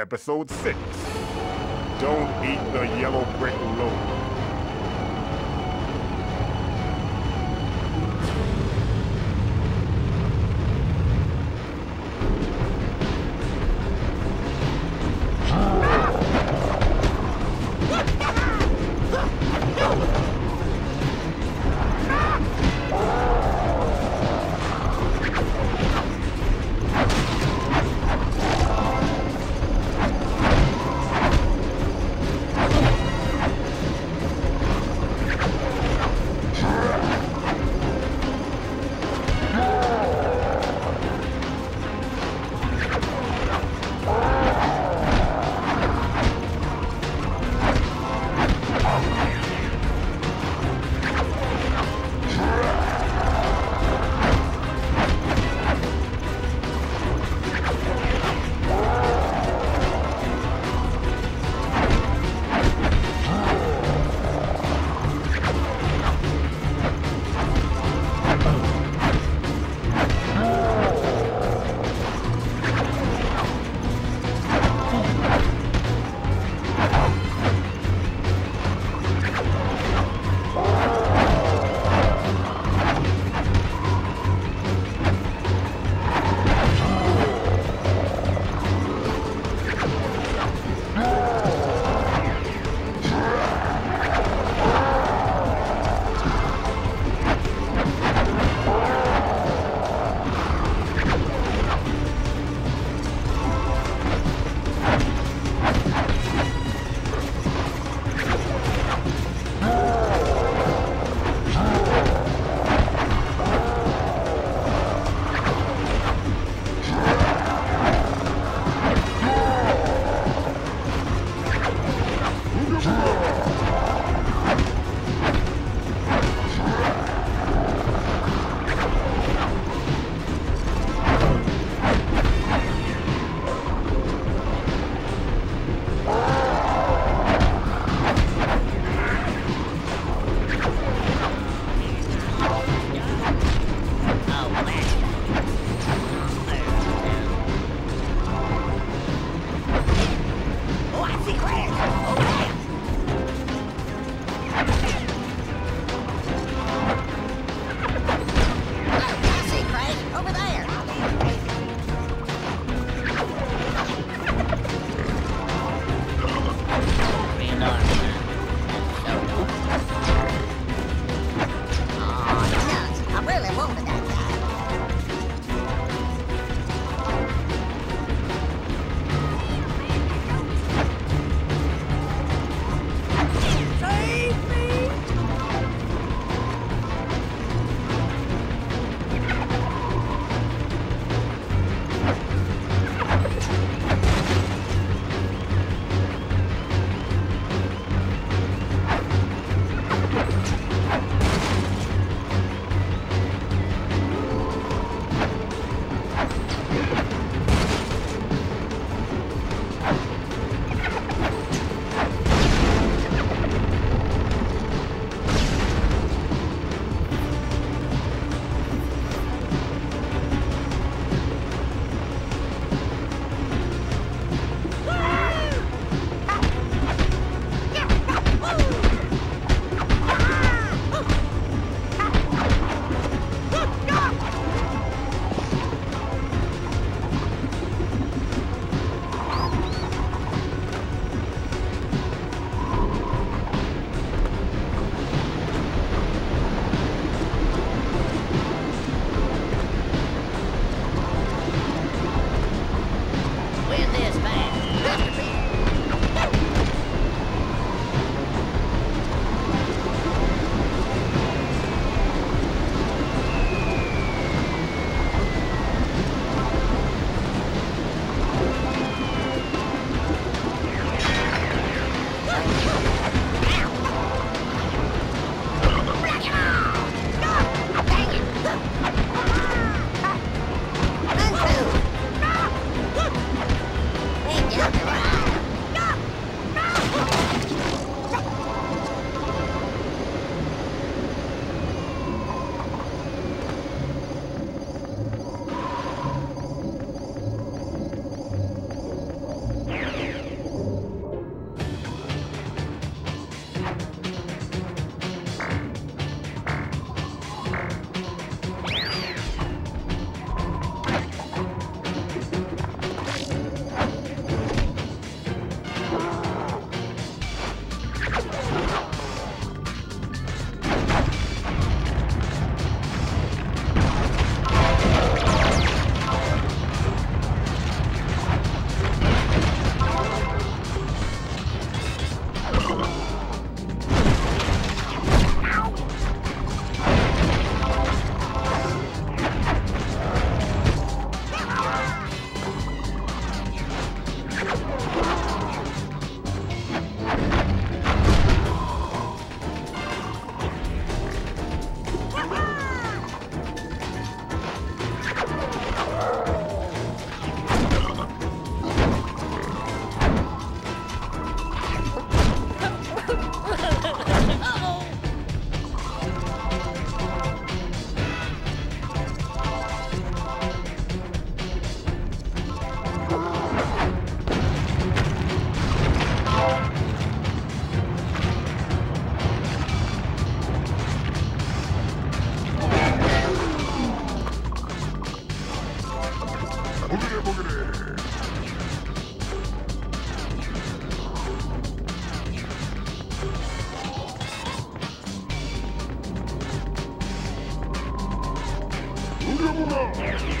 Episode 6 Don't Eat the Yellow Brick Road. Ура!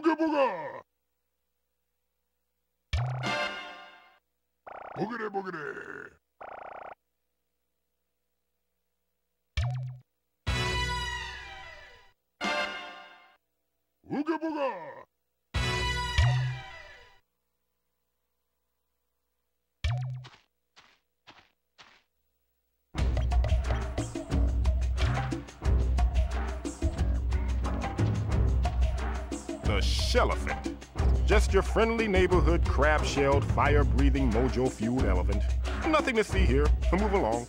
보글보글 보글해 보글해 The Shellelephant. Just your friendly neighborhood crab-shelled, fire-breathing, mojo-fueled elephant. Nothing to see here. Move along.